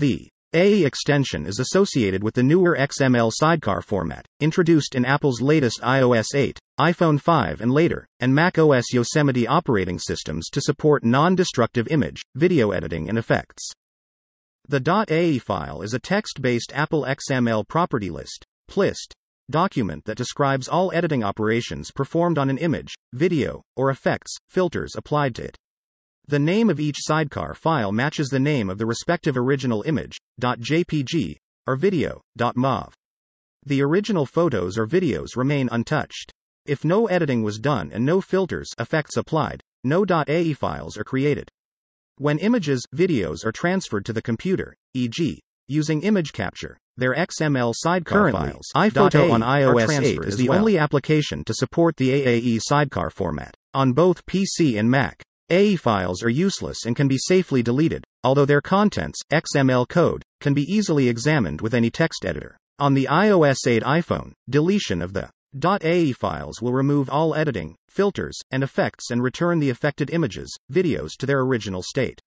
The AAE extension is associated with the newer XML sidecar format, introduced in Apple's latest iOS 8, iPhone 5 and later, and Mac OS Yosemite operating systems to support non destructive image, video editing, and effects. The .aae file is a text-based Apple XML property list, PLIST, document that describes all editing operations performed on an image, video, or effects, filters applied to it. The name of each sidecar file matches the name of the respective original image, .jpg, or video, .mov. The original photos or videos remain untouched. If no editing was done and no filters effects applied, no .aae files are created. When images, videos are transferred to the computer, e.g., using image capture, their XML sidecar Currently, files, iPhoto on iOS 8 is the well. only application to support the AAE sidecar format. On both PC and Mac, AAE files are useless and can be safely deleted, although their contents, XML code, can be easily examined with any text editor. On the iOS 8 iPhone, deletion of the .aae files will remove all editing, filters, and effects and return the affected images, videos to their original state.